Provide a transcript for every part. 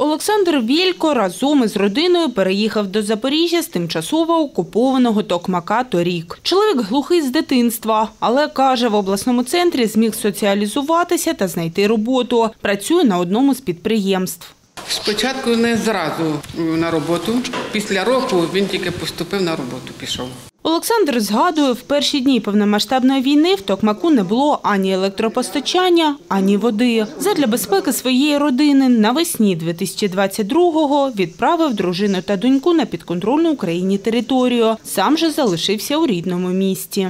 Олександр Вілько разом із родиною переїхав до Запоріжжя з тимчасово окупованого Токмака торік. Чоловік глухий з дитинства, але каже, в обласному центрі зміг соціалізуватися та знайти роботу. Працює на одному з підприємств. Спочатку не зразу на роботу. Після року він тільки поступив на роботу, пішов. Олександр згадує, в перші дні повномасштабної війни в Токмаку не було ані електропостачання, ані води. Задля безпеки своєї родини навесні 2022-го відправив дружину та доньку на підконтрольну Україні територію. Сам же залишився у рідному місті.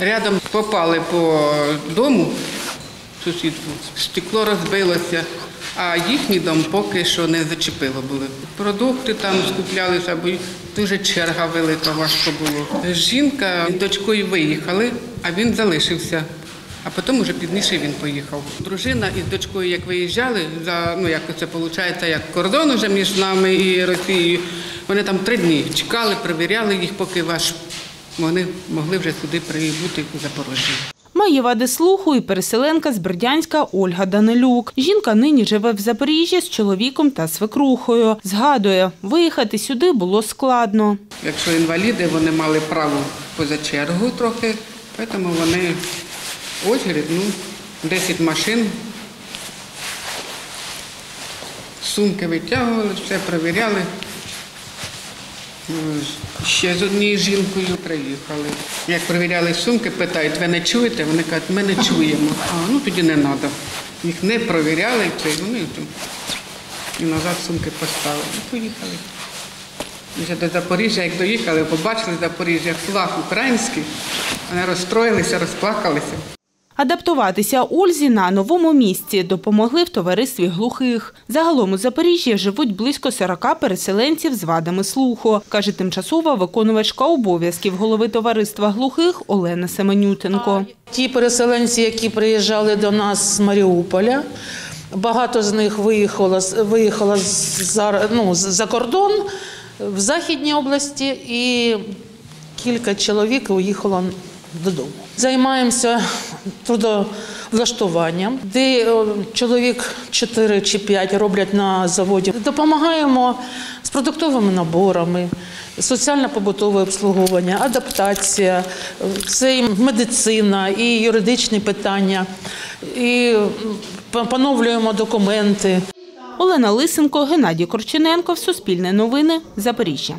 Рядом попали по дому сусідку, стекло розбилося, а їхній дом поки що не зачепило були. Продукти там скуплялися, бо дуже черга велика, важко було. Жінка з дочкою виїхали, а він залишився. А потім уже пізніше він поїхав. Дружина із дочкою, як виїжджали, за ну як це виходить, як кордон уже між нами і Росією. Вони там три дні чекали, перевіряли їх, поки ваш вони могли вже сюди прибути у Запорожжя. Має вади слуху і переселенка з Бердянська Ольга Данилюк. Жінка нині живе в Запоріжжі з чоловіком та свекрухою. Згадує, виїхати сюди було складно. Якщо інваліди, вони мали право поза чергу трохи, тому вони очередь, ну, 10 машин, сумки витягували, все перевіряли. Ну, Ще з однією жінкою приїхали. Як перевіряли сумки, питають, ви не чуєте? Вони кажуть, ми не чуємо. А ну тоді не треба. Їх не перевіряли, і вони і назад сумки поставили. І поїхали. Вже до Запоріжжя, як доїхали, побачили Запоріжжя, флаг український, вони розстроїлися, розплакалися. Адаптуватися Ользі на новому місці допомогли в товаристві глухих. Загалом у Запоріжжі живуть близько 40 переселенців з вадами слуху, каже тимчасова виконувачка обов'язків голови товариства глухих Олена Семенютенко. Ті переселенці, які приїжджали до нас з Маріуполя, багато з них виїхало, виїхало за, ну, за кордон в Західній області і кілька чоловік уїхало додому. Займаємося трудовлаштуванням, де е, чоловік 4 чи 5 роблять на заводі. Допомагаємо з продуктовими наборами, соціально-побутове обслуговування, адаптація, це і медицина, і юридичні питання, і поновлюємо документи. Олена Лисенко, Геннадій Корчененко, Суспільне новини, Запоріжжя.